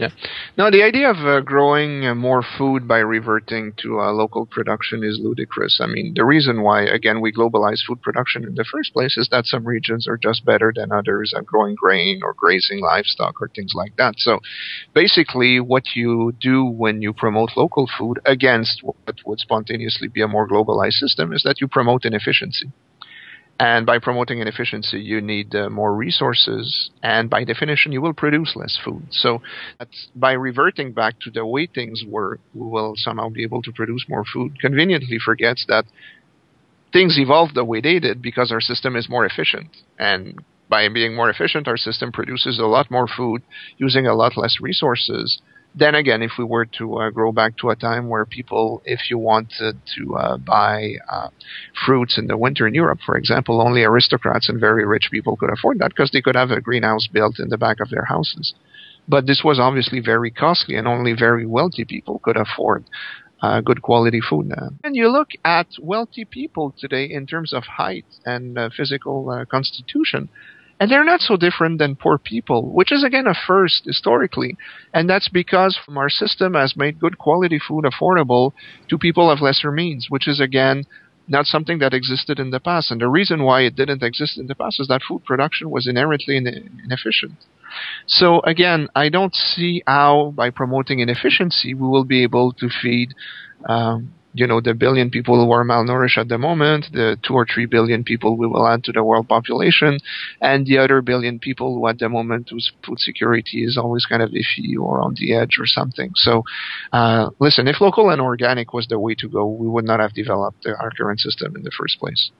Yeah. Now, the idea of uh, growing uh, more food by reverting to uh, local production is ludicrous. I mean, the reason why, again, we globalize food production in the first place is that some regions are just better than others at growing grain or grazing livestock or things like that. So, basically, what you do when you promote local food against what would spontaneously be a more globalized system is that you promote inefficiency. And by promoting inefficiency, you need uh, more resources, and by definition, you will produce less food. So, by reverting back to the way things were, we will somehow be able to produce more food. Conveniently forgets that things evolved the way they did because our system is more efficient. And by being more efficient, our system produces a lot more food using a lot less resources then again, if we were to uh, grow back to a time where people, if you wanted to uh, buy uh, fruits in the winter in Europe, for example, only aristocrats and very rich people could afford that because they could have a greenhouse built in the back of their houses. But this was obviously very costly, and only very wealthy people could afford uh, good quality food. And you look at wealthy people today in terms of height and uh, physical uh, constitution, and they're not so different than poor people, which is again a first historically. And that's because our system has made good quality food affordable to people of lesser means, which is again not something that existed in the past. And the reason why it didn't exist in the past is that food production was inherently inefficient. So again, I don't see how by promoting inefficiency we will be able to feed um, you know, the billion people who are malnourished at the moment, the two or three billion people we will add to the world population, and the other billion people who at the moment whose food security is always kind of iffy or on the edge or something. So, uh, listen, if local and organic was the way to go, we would not have developed our current system in the first place.